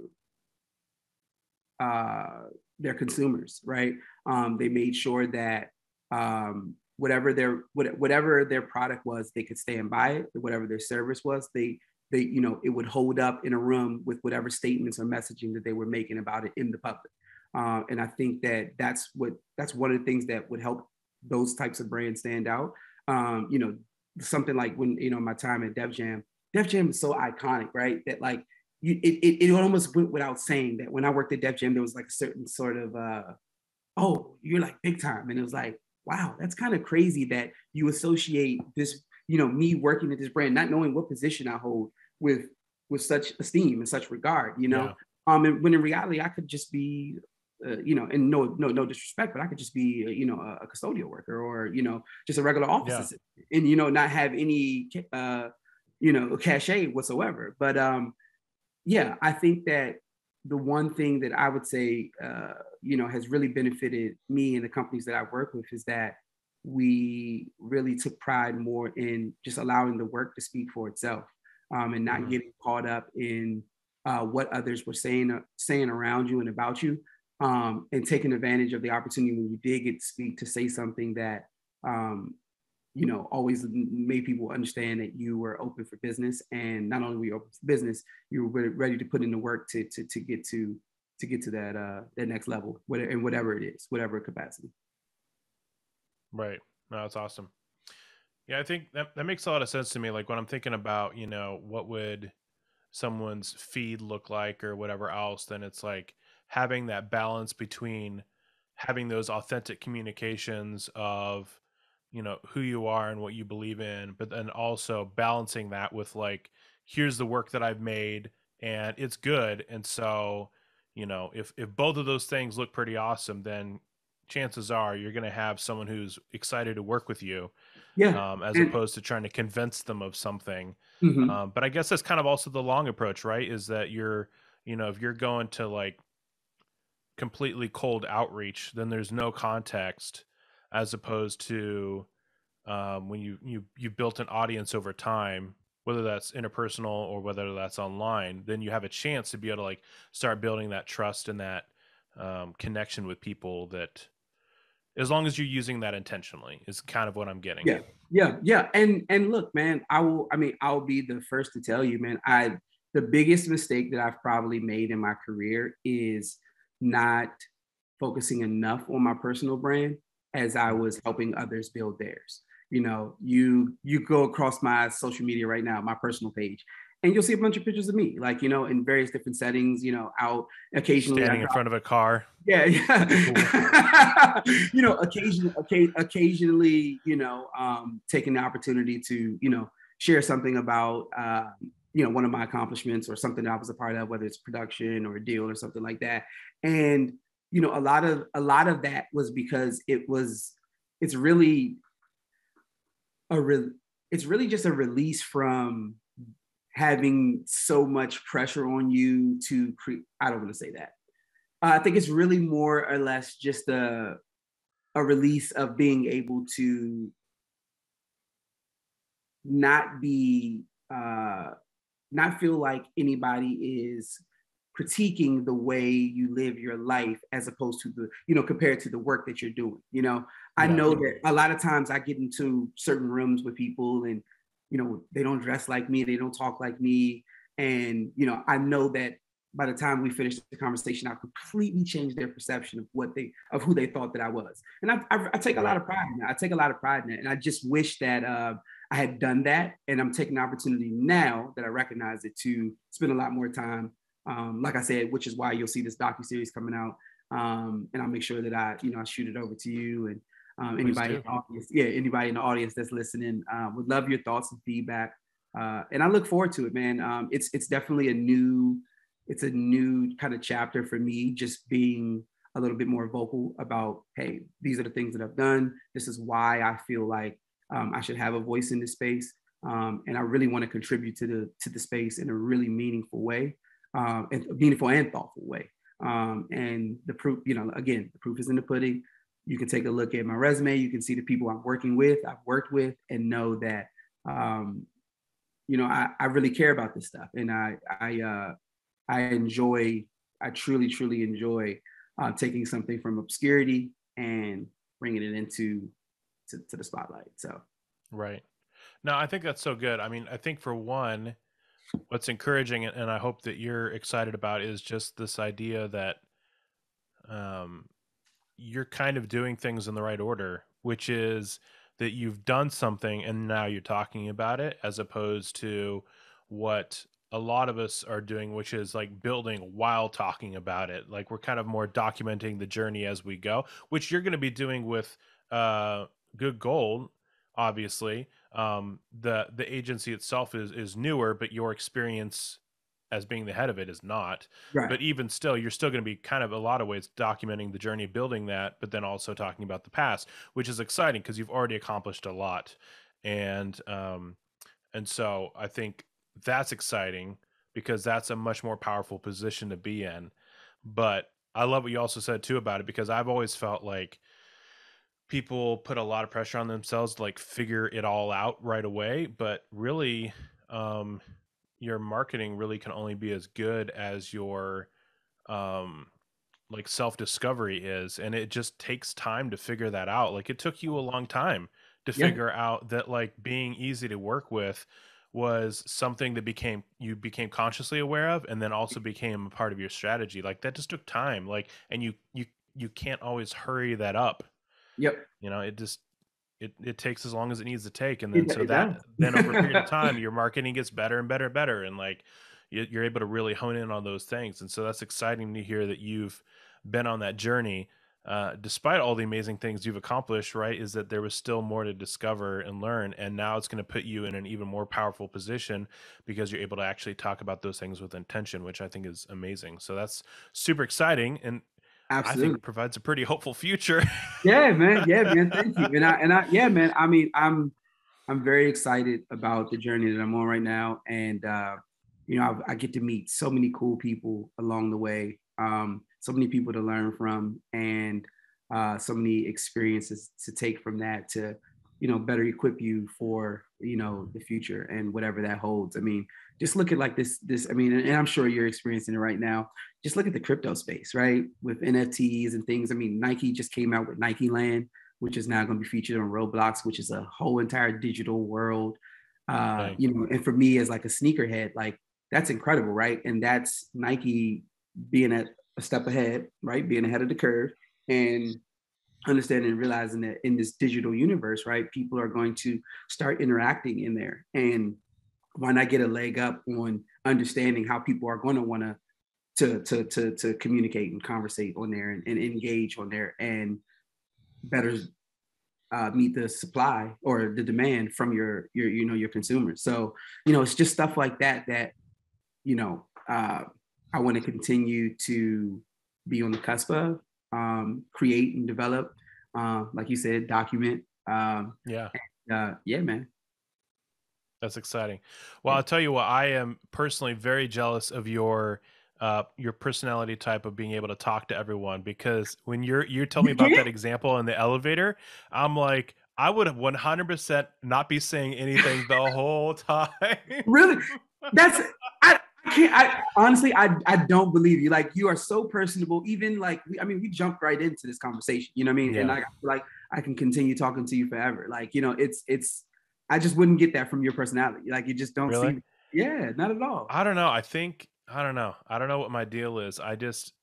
uh, their consumers, right? Um, they made sure that um, whatever their what, whatever their product was, they could stand by it. Whatever their service was, they they you know it would hold up in a room with whatever statements or messaging that they were making about it in the public. Uh, and I think that that's what that's one of the things that would help those types of brands stand out. Um, you know, something like when you know my time at Def Jam, Def Jam is so iconic, right? That like you, it, it, it almost went without saying that when I worked at Def Jam, there was like a certain sort of, uh, oh, you're like big time, and it was like, wow, that's kind of crazy that you associate this, you know, me working at this brand, not knowing what position I hold with with such esteem and such regard, you know. Yeah. Um, and when in reality, I could just be uh, you know, and no, no, no disrespect, but I could just be, uh, you know, a, a custodial worker or, you know, just a regular office Yeah. assistant and, you know, not have any, uh, you know, cachet whatsoever. But um, yeah, I think that the one thing that I would say, uh, you know, has really benefited me and the companies that I work with is that we really took pride more in just allowing the work to speak for itself um, and not Mhm. getting caught up in uh, what others were saying, uh, saying around you and about you um, and taking advantage of the opportunity when you did get to speak to say something that um, you know always made people understand that you were open for business and not only were you open for business you were ready to put in the work to to, to get to to get to that uh that next level whatever and whatever it is whatever capacity. Right. No that's awesome. Yeah i think that, that makes a lot of sense to me like when i'm thinking about you know what would someone's feed look like or whatever else then it's like having that balance between having those authentic communications of you know who you are and what you believe in but then also balancing that with like here's the work that i've made and it's good and so you know if if both of those things look pretty awesome then chances are you're going to have someone who's excited to work with you yeah um, as and, opposed to trying to convince them of something mhm. um, but i guess that's kind of also the long approach right is that you're you know if you're going to like completely cold outreach then there's no context as opposed to um, when you you you built an audience over time whether that's interpersonal or whether that's online then you have a chance to be able to like start building that trust and that um, connection with people that as long as you're using that intentionally is kind of what i'm getting yeah. yeah. Yeah. And and look man i will i mean i'll be the first to tell you man i the biggest mistake that i've probably made in my career is not focusing enough on my personal brand as I was helping others build theirs. You know, you you go across my social media right now, my personal page, and you'll see a bunch of pictures of me, like you know, in various different settings. You know, out occasionally standing in front of a car yeah, yeah. you know, occasionally, occasionally, you know, um, taking the opportunity to, you know, share something about, uh, you know, one of my accomplishments or something that I was a part of, whether it's production or a deal or something like that. And you know a lot of a lot of that was because it was it's really a re- it's really just a release from having so much pressure on you to create i don't want to say that. Uh, i think it's really more or less just a a release of being able to not be uh not feel like anybody is critiquing the way you live your life as opposed to the you know compared to the work that you're doing you know? I yeah. know that a lot of times i get into certain rooms with people and you know they don't dress like me they don't talk like me and you know i know that by the time we finish the conversation i completely changed their perception of what they of who they thought that i was. And i, I, I take a lot of pride in that. I take a lot of pride in it and i just wish that uh, i had done that. And i'm taking the opportunity now that i recognize it to spend a lot more time um, like I said, which is why you'll see this docu series coming out. Um, and I'll make sure that I, you know, I shoot it over to you and um, anybody in the audience, yeah, anybody in the audience that's listening uh, would love your thoughts and feedback. Uh, and I look forward to it, man. Um, it's it's definitely a new, it's a new kind of chapter for me, just being a little bit more vocal about, hey, these are the things that I've done. This is why I feel like um, I should have a voice in this space, um, and I really want to contribute to the to the space in a really meaningful way um, in a meaningful and thoughtful way. Um, and the proof, you know, again, the proof is in the pudding. You can take a look at my resume. You can see the people I'm working with, I've worked with, and know that, um, you know, I, I really care about this stuff, and I I uh, I enjoy, I truly truly enjoy uh, taking something from obscurity and bringing it into to, to the spotlight. So, right. No, I think that's so good. I mean, I think for one, what's encouraging and I hope that you're excited about is just this idea that um, you're kind of doing things in the right order, which is that you've done something and now you're talking about it as opposed to what a lot of us are doing, which is like building while talking about it. Like we're kind of more documenting the journey as we go, which you're going to be doing with uh, Good Gold, obviously um, the the agency itself is is newer, but your experience as being the head of it is not. Right. But even still, you're still going to be kind of a lot of ways documenting the journey of building that, but then also talking about the past, which is exciting because you've already accomplished a lot, and um, and so I think that's exciting because that's a much more powerful position to be in. But I love what you also said too about it because I've always felt like people put a lot of pressure on themselves to like figure it all out right away but really um your marketing really can only be as good as your um like self discovery is, and it just takes time to figure that out. Like it took you a long time to Yeah. figure out that like being easy to work with was something that became you became consciously aware of and then also became a part of your strategy like that just took time like and you you you can't always hurry that up Yep. you know it just it, it takes as long as it needs to take. And then so it that then over a period of time your marketing gets better and better and better. And like you- you're able to really hone in on those things. And so that's exciting to hear that you've been on that journey uh, despite all the amazing things you've accomplished right is that there was still more to discover and learn. And now it's going to put you in an even more powerful position because you're able to actually talk about those things with intention which i think is amazing. So that's super exciting. And i Absolutely. think provides a pretty hopeful future Yeah, man. Yeah, man. Thank you. And I and I yeah, man. I mean, I'm I'm very excited about the journey that I'm on right now, and uh, you know, I, I get to meet so many cool people along the way. Um, so many people to learn from, and uh, so many experiences to take from that to, you know, better equip you for you know the future and whatever that holds. I mean, just look at like this this. I mean, and I'm sure you're experiencing it right now just look at the crypto space, right? With NFTs and things. I mean, Nike just came out with Nike Land, which is now going to be featured on Roblox, which is a whole entire digital world. Uh, Right. you know, and for me as like a sneakerhead, like that's incredible, right? And that's Nike being at a step ahead, right? Being ahead of the curve and understanding and realizing that in this digital universe, right, people are going to start interacting in there. And why not get a leg up on understanding how people are going to want to to to to to communicate and conversate on there and, and engage on there and better uh, meet the supply or the demand from your your you know your consumers. So you know it's just stuff like that that you know uh, I want to continue to be on the cusp of, um, create and develop, uh, like you said, document. Um, yeah uh, yeah, man. That's exciting. Well, I'll tell you what, I am personally very jealous of your uh your personality type of being able to talk to everyone because when you're you told me about that example in the elevator, I'm like I would have 100% not be saying anything the whole time. Really? That's I, I can't I honestly I I don't believe you. Like you are so personable. Even like we, I mean, we jumped right into this conversation. You know what I mean? And Yeah. like I like I can continue talking to you forever. Like, you know, it's it's I just wouldn't get that from your personality. Like you just don't Really? seem yeah, not at all. I don't know. I think I don't know. I don't know what my deal is. I just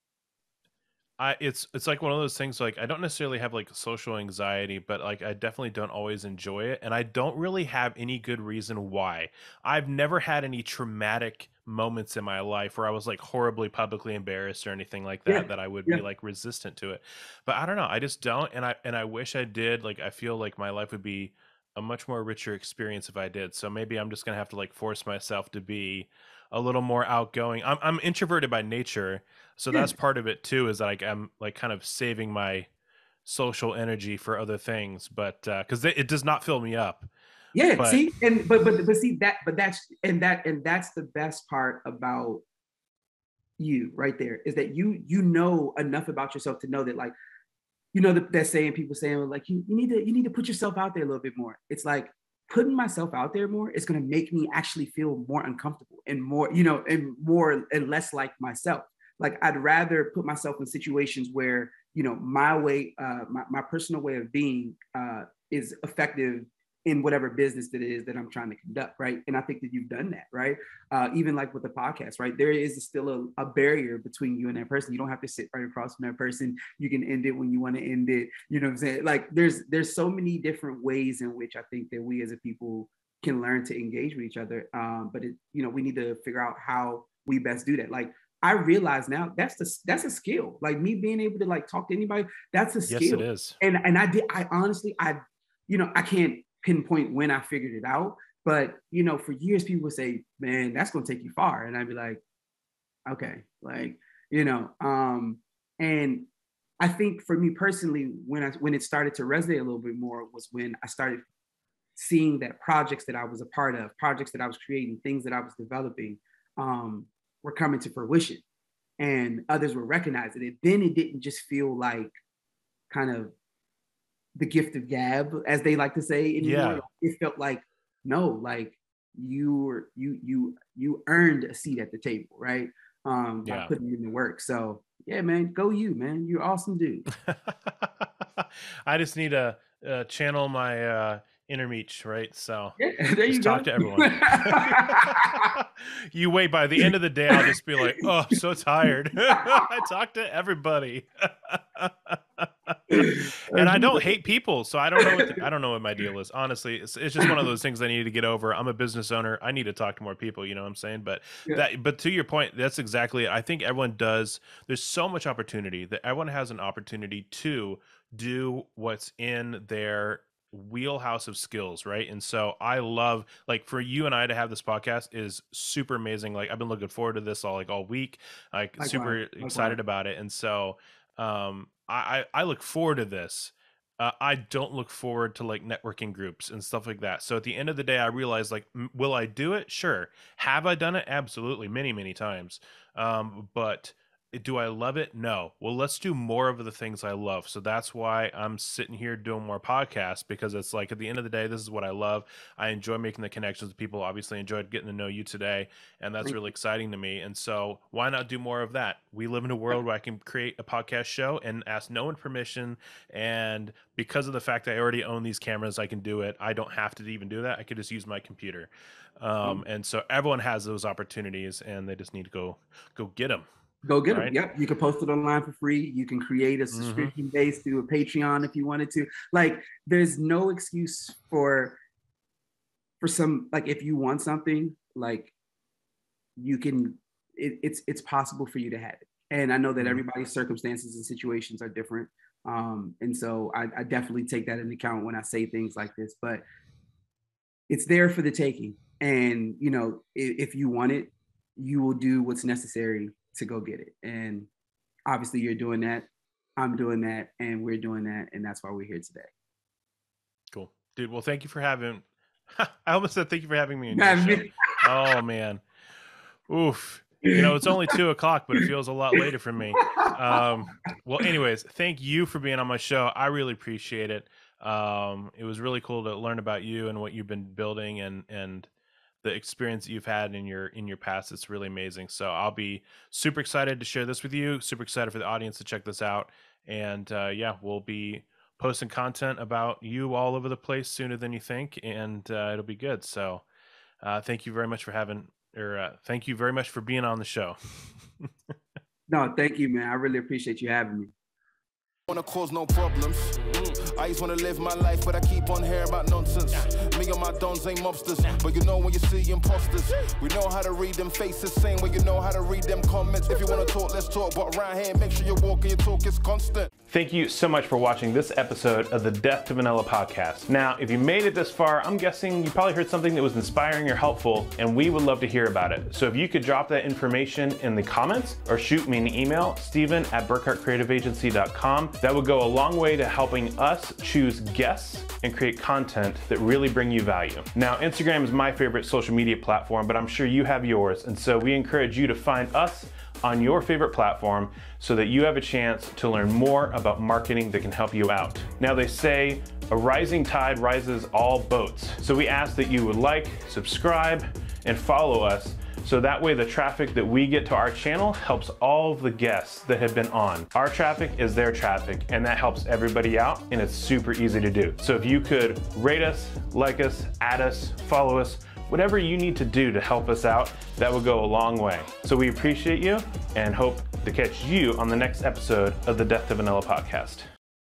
I it's it's like one of those things like I don't necessarily have like social anxiety, but like I definitely don't always enjoy it and I don't really have any good reason why. I've never had any traumatic moments in my life where I was like horribly publicly embarrassed or anything like that Yeah, that I would yeah. be like resistant to it. But I don't know. I just don't and I and I wish I did. Like I feel like my life would be a much more richer experience if I did. So maybe I'm just gonna have to like force myself to be a little more outgoing. I'm I'm introverted by nature, so hmm. that's part of it too. Is like I'm like kind of saving my social energy for other things, but uh, because it, it does not fill me up. Yeah, But- see, and but but but see that, but that's and that and that's the best part about you right there is that you you know enough about yourself to know that like you know that, that saying people saying like you, you need to you need to put yourself out there a little bit more. It's like putting myself out there more is going to make me actually feel more uncomfortable and more you know and more and less like myself. Like I'd rather put myself in situations where you know my way uh, my, my personal way of being uh, is effective in whatever business that it is that I'm trying to conduct, right? And I think that you've done that, right? Uh, even like with the podcast, right? There is still a, a barrier between you and that person. You don't have to sit right across from that person. You can end it when you want to end it. You know what I'm saying? Like there's there's so many different ways in which I think that we as a people can learn to engage with each other. Um, but it, you know, we need to figure out how we best do that. Like I realize now that's the that's a skill. Like me being able to like talk to anybody, that's a skill Yes, it is. and and I did I honestly I you know I can't pinpoint when I figured it out, but you know for years people would say, "Man, that's going to take you far," and I'd be like, "Okay," like you know, um, and I think for me personally, when I when it started to resonate a little bit more was when I started seeing that projects that I was a part of, projects that I was creating, things that I was developing, um, were coming to fruition, and others were recognizing it. Then it didn't just feel like kind of the gift of gab, as they like to say anymore. Yeah. It felt like no, like you were you you you earned a seat at the table, right? Um, by Yeah. putting in the work. So yeah, man, go you, man. You're awesome dude. I just need to uh, channel my uh, inner Meech, right? So yeah, there you just go. talk to everyone. you wait. By the end of the day, I'll just be like, "Oh, I'm so tired." I talk to everybody, and I don't hate people, so I don't know. What the, I don't know what my deal is. Honestly, it's, it's just one of those things I need to get over. I'm a business owner. I need to talk to more people. You know what I'm saying? But Yeah. that. But to your point, that's exactly. I think everyone does. There's so much opportunity that everyone has an opportunity to do what's in their wheelhouse of skills right and so i love like for you and i to have this podcast is super amazing like i've been looking forward to this all like all week like super excited about it and so um i i look forward to this uh, I don't look forward to like networking groups and stuff like that. So at the end of the day, I realize like, m- will I do it? Sure. Have I done it? Absolutely, many, many times. Um, but do I love it? No. Well, let's do more of the things I love. So that's why I'm sitting here doing more podcasts because it's like at the end of the day, this is what I love. I enjoy making the connections with people. Obviously, enjoyed getting to know you today, and that's really exciting to me. And so, why not do more of that? We live in a world where I can create a podcast show and ask no one permission. And because of the fact that I already own these cameras, I can do it. I don't have to even do that. I could just use my computer. Um, and so everyone has those opportunities, and they just need to go go get them. Go get them. Right. Yep. You can post it online for free. You can create a Mm-hmm. subscription base through a Patreon if you wanted to. Like, there's no excuse for for some like if you want something, like you can it, it's it's possible for you to have it. And I know that Mhm. everybody's circumstances and situations are different. Um, and so I, I definitely take that into account when I say things like this, but it's there for the taking. And you know, if, if you want it, you will do what's necessary to go get it. And obviously, you're doing that. I'm doing that, and we're doing that, and that's why we're here today. Cool, dude. Well, thank you for having. I almost said thank you for having me. In your show. Oh man, oof. You know it's only two o'clock, but it feels a lot later for me. Um, well, anyways, thank you for being on my show. I really appreciate it. Um, it was really cool to learn about you and what you've been building and and the experience that you've had in your in your past. It's really amazing. So I'll be super excited to share this with you. Super excited for the audience to check this out. And uh, yeah, we'll be posting content about you all over the place sooner than you think, and uh, it'll be good. So uh, thank you very much for having or uh, thank you very much for being on the show. no, thank you, man. I really appreciate you having me. Wanna cause no problems. I just wanna live my life, but I keep on hearing about nonsense. Me and my dons ain't mobsters, but you know when you see imposters. We know how to read them faces, same way you know how to read them comments. If you wanna talk, let's talk, but around here, make sure you walk and your talk is constant. Thank you so much for watching this episode of the Death to Vanilla podcast. Now, if you made it this far, I'm guessing you probably heard something that was inspiring or helpful, and we would love to hear about it. So if you could drop that information in the comments or shoot me an email, Steven at burkhartcreativeagency.com, that would go a long way to helping us choose guests and create content that really bring you value. Now, Instagram is my favorite social media platform, but I'm sure you have yours, and so we encourage you to find us on your favorite platform so that you have a chance to learn more about marketing that can help you out. Now, they say a rising tide rises all boats. So we ask that you would like, subscribe, and follow us so that way the traffic that we get to our channel helps all of the guests that have been on. Our traffic is their traffic, and that helps everybody out, and it's super easy to do. So if you could rate us, like us, add us, follow us, whatever you need to do to help us out, that would go a long way. So we appreciate you and hope to catch you on the next episode of the Death to Vanilla podcast.